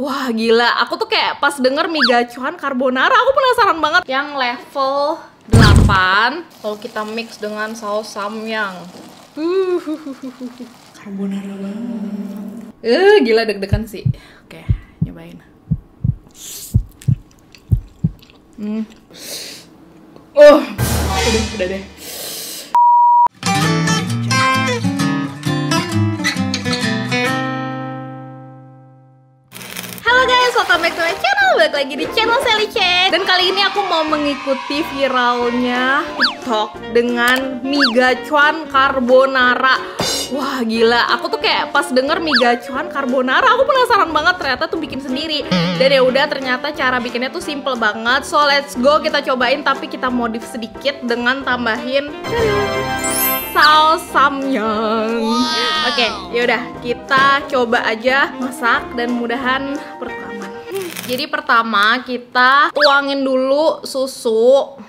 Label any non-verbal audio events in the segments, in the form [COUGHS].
Wah gila, aku tuh kayak pas denger mie gacuan carbonara, aku penasaran banget yang level 8 kalau kita mix dengan saus samyang. Carbonara banget. Eh, gila deg-degan sih. Oke, nyobain. Hmm. Oh, udah, udah deh. Welcome back to my channel. Balik lagi di channel Sally Chan. Dan kali ini aku mau mengikuti viralnya TikTok dengan mie gacuan carbonara. Wah gila, aku tuh kayak pas denger mie gacuan carbonara, aku penasaran banget ternyata tuh bikin sendiri. Dan ya udah ternyata cara bikinnya tuh simple banget. So let's go kita cobain tapi kita modif sedikit dengan tambahin saus samyang. Oke, yaudah kita coba aja masak dan mudahan perut aman. Jadi pertama kita tuangin dulu susu.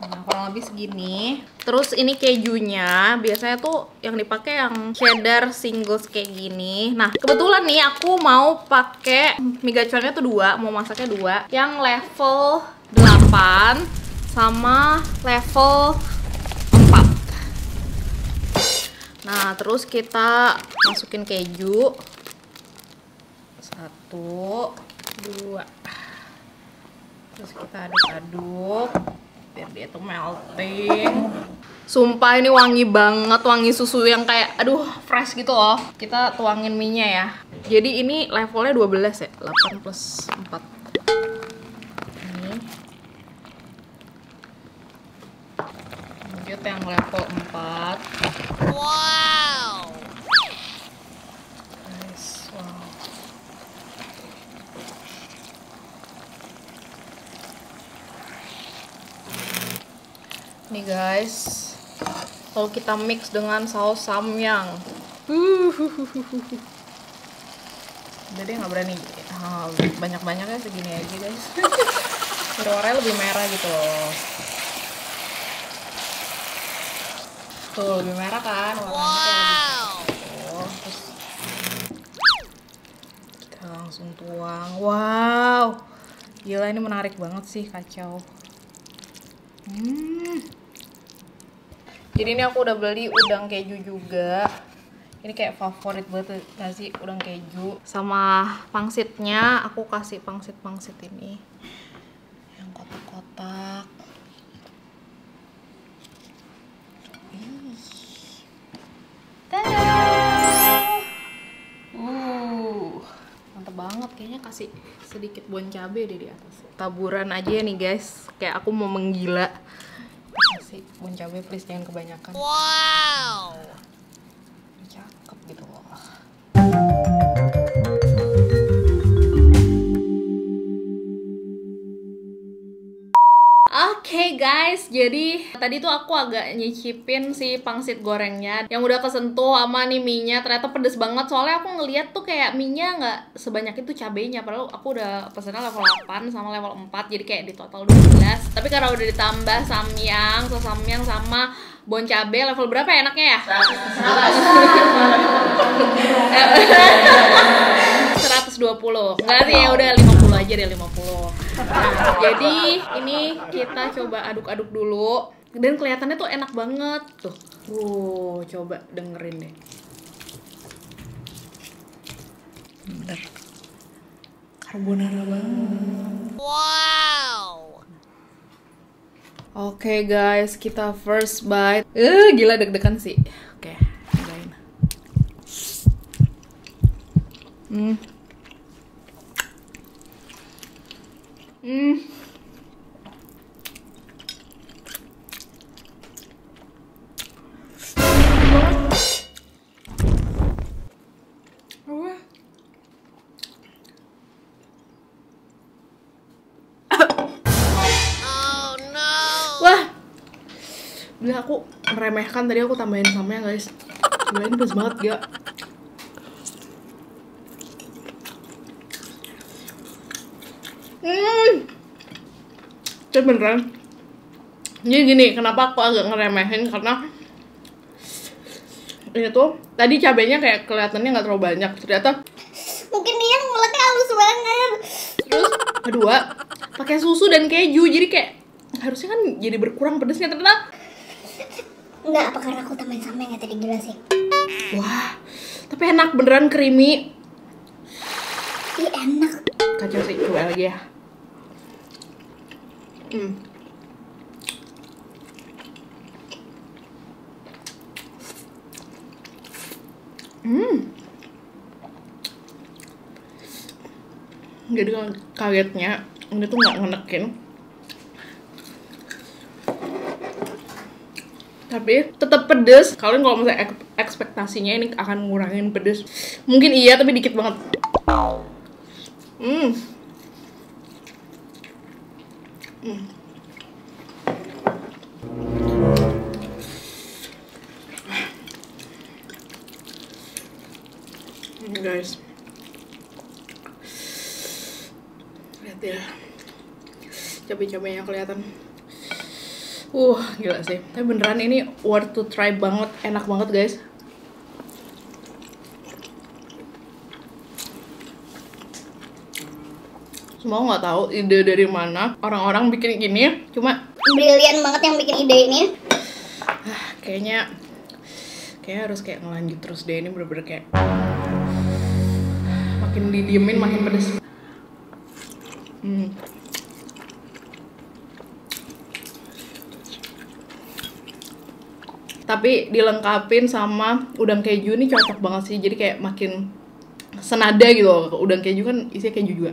Nah, kurang lebih segini. Terus ini kejunya, biasanya tuh yang dipakai yang cheddar singles kayak gini. Nah, kebetulan nih aku mau pakai mie gacuannya tuh dua, mau masaknya dua. Yang level 8 sama level Nah, terus kita masukin keju. Satu, dua. Terus kita aduk-aduk biar dia tuh melting. Sumpah ini wangi banget, wangi susu yang kayak aduh fresh gitu loh. Kita tuangin minyak ya. Jadi ini levelnya 12 ya, 8 plus 4. Ini. Lanjut yang level 4. Wow. Guys, wow. Nih guys, kalau kita mix dengan saus samyang, deh nggak berani banyak-banyaknya segini aja guys. Warnanya lebih merah gitu loh. Tuh lebih merah kan lebih Oh, kita langsung tuang. Wow, gila ini menarik banget sih kacau. Hmm. Jadi ini aku udah beli udang keju juga. Ini kayak favorit banget gak sih udang keju. Sama pangsitnya aku kasih pangsit-pangsit ini. Yang kotak-kotak. Kasih sedikit bon cabe deh di atas. Taburan aja ya nih guys, kayak aku mau menggila. Kasih bon cabe please jangan kebanyakan. Wow. Oke guys, jadi tadi tuh aku agak nyicipin si pangsit gorengnya yang udah kesentuh sama nih minyak. Ternyata pedes banget soalnya aku ngeliat tuh kayak minyak nggak sebanyak itu cabenya padahal aku udah pesennya level 8 sama level 4 jadi kayak di total 12 tapi karena udah ditambah samyang, sos samyang sama bon cabe level berapa ya enaknya ya? 120 [LAUGHS] enggak sih ya udah 50 aja deh 50 nah, jadi ini kita coba aduk-aduk dulu dan kelihatannya tuh enak banget tuh wow coba dengerin deh Bener. Carbonara banget. Wow. Oke guys, kita first bite. Eh, gila deg-degan sih. Oke, cobain. Hmm. Hmm. Gila aku meremehkan tadi aku tambahin samanya guys. Gila ini pedes banget gak? Hmm. Tapi beneran. Jadi gini, kenapa aku agak ngeremehin karena ini tuh tadi cabenya kayak kelihatannya nggak terlalu banyak ternyata Mungkin dia nguleknya halus banget. terus kedua pakai susu dan keju jadi kayak harusnya kan jadi berkurang pedesnya ternyata Enggak, apa karena aku tambahin sampai nggak tadi gila sih? wah tapi enak beneran creamy Ih enak. kacau sih coba lagi ya hmm. Hmm. Jadi kagetnya ini tuh nggak ngenekin. Tapi tetap pedes. Kalian kalau misalnya ek- ekspektasinya ini akan ngurangin pedes, mungkin iya tapi dikit banget. Hmm. Guys. Lihat ya. Cabai-cabainya kelihatan. Uh, gila sih. Tapi beneran ini worth to try banget, enak banget guys. Semua nggak tahu ide dari mana orang-orang bikin gini. Cuma Brilian banget yang bikin ide ini. ah, kayaknya kayak harus kayak ngelanjut terus deh ini bener-bener kayak makin didiemin makin pedes. Hmm. Tapi dilengkapin sama udang keju ini cocok banget sih. Jadi kayak makin senada gitu loh. Udang keju kan isinya keju juga.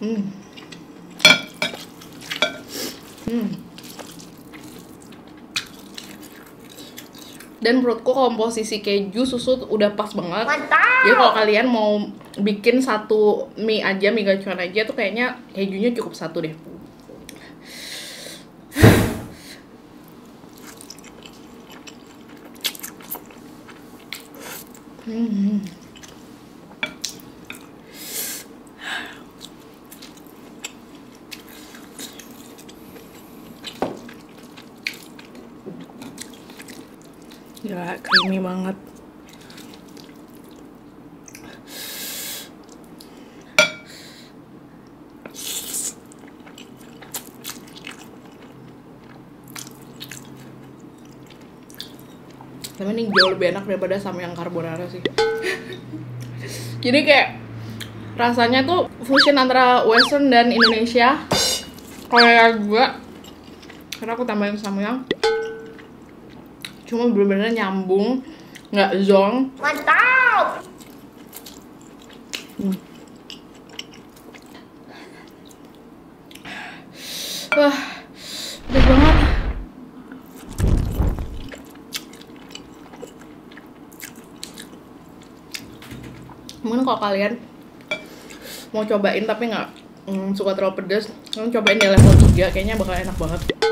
Hmm. Hmm. Dan menurutku komposisi keju susu udah pas banget. Jadi kalau kalian mau bikin satu mie aja, mie gacuan aja tuh kayaknya kejunya cukup satu deh. Hmm. Gila, creamy banget. Tapi ini jauh lebih enak daripada sama yang carbonara sih. [LAUGHS] Jadi kayak rasanya tuh fusion antara western dan Indonesia. Kayak gue karena aku tambahin samyang cuma bener-bener nyambung nggak zong Mantap. wah pedas banget. Mungkin kalau kalian mau cobain tapi nggak mm, suka terlalu pedas kalian cobain di level 3 kayaknya bakal enak banget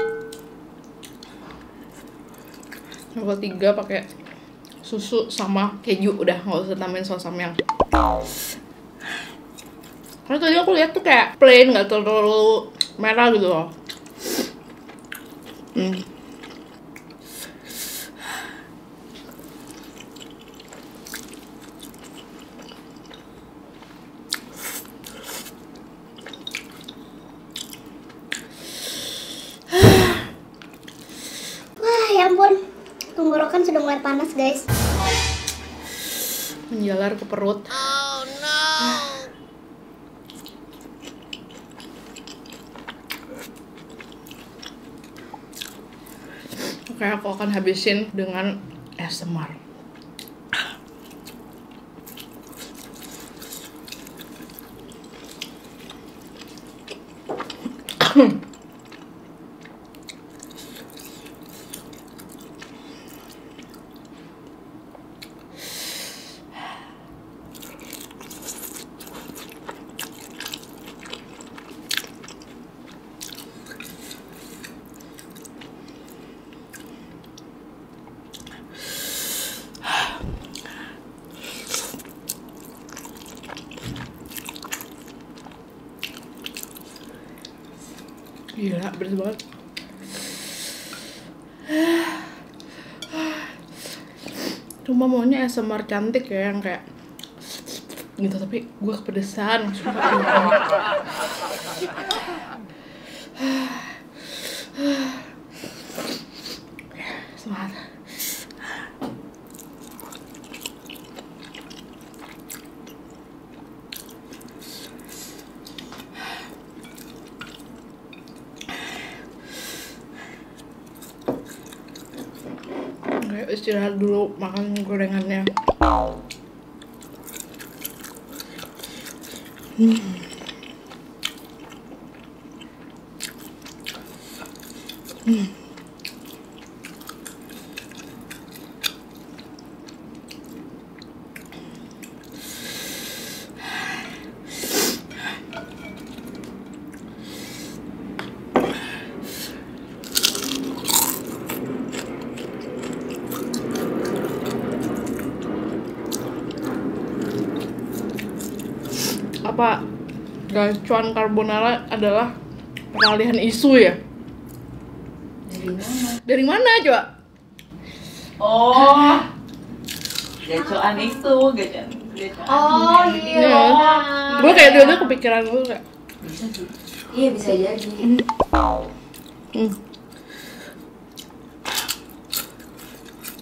level 3 pakai susu sama keju udah nggak usah tambahin saus samyang karena tadi aku lihat tuh kayak plain nggak terlalu merah gitu loh hmm. Wah, ya ampun. Panas, guys. menjalar ke perut Oh no! Oke, aku akan habisin dengan ASMR. Gila, beres banget. cuma maunya ASMR cantik ya yang kayak gitu tapi gue kepedesan sumpah semangat Kayak istirahat dulu makan gorengannya. Apa gacuan carbonara adalah peralihan isu ya? Dari mana? Dari mana coba? Oh, gacoan itu, gacoan Oh, yang iya. gitu. Gue kayak dulu kepikiran gue kayak Bisa sih. Iya bisa jadi. Hmm.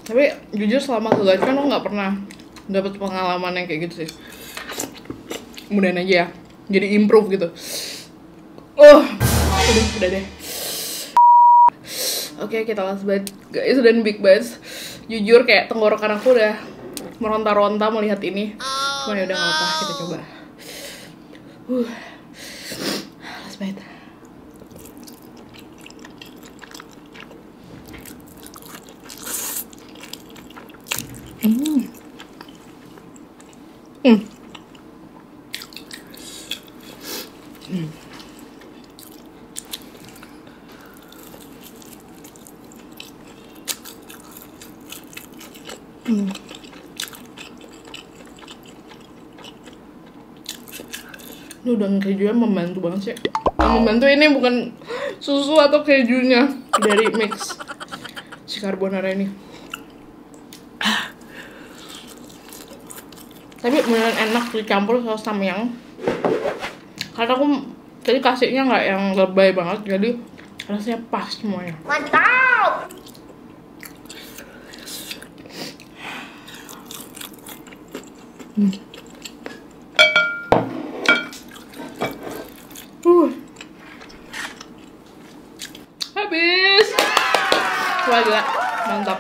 Tapi jujur selama ke Gacuan lo nggak pernah dapet pengalaman yang kayak gitu sih. Kemudian aja ya, jadi improve gitu. Oh, udah udah deh. Oke kita last bite guys dan big bites. Jujur kayak tenggorokan aku udah meronta-ronta melihat ini. Cuman ya udah nggak apa kita coba. Uh, last bite. Hmm. Ini udang kejunya membantu banget sih. Yang membantu ini bukan susu atau kejunya dari mix si carbonara ini. tapi beneran enak dicampur saus samyang karena aku tadi kasihnya nggak yang lebay banget jadi rasanya pas semuanya Mantap. Uh. habis. Wah gila mantap.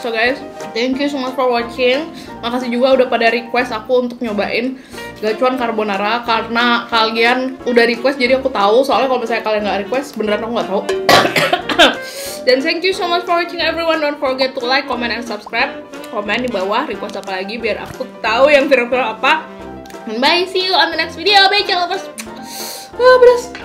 So guys thank you so much for watching. Makasih juga udah pada request aku untuk nyobain gacuan carbonara karena kalian udah request jadi aku tahu. Soalnya kalau misalnya kalian nggak request beneran aku nggak tahu. [COUGHS] Dan thank you so much for watching everyone. Don't forget to like comment and subscribe komen di bawah request apa lagi biar aku tahu yang viral-viral apa. And bye see you on the next video. Bye jangan lupa beres